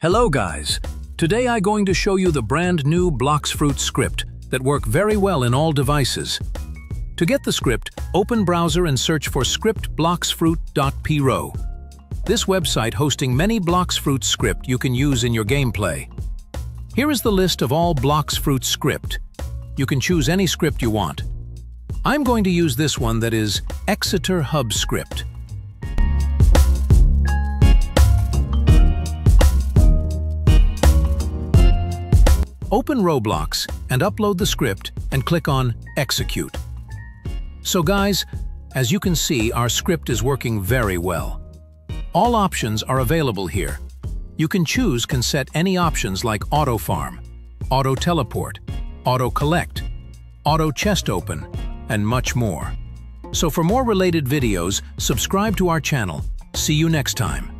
Hello guys! Today I'm going to show you the brand new Bloxfruit script that work very well in all devices. To get the script, open browser and search for scriptbloxfruit.pro. This website hosting many Bloxfruit script you can use in your gameplay. Here is the list of all Bloxfruit script. You can choose any script you want. I'm going to use this one that is Xeter Hub script. Open Roblox and upload the script and click on Execute. So guys, as you can see, our script is working very well. All options are available here. You can choose can set any options like Auto Farm, Auto Teleport, Auto Collect, Auto Chest Open, and much more. So for more related videos, subscribe to our channel. See you next time.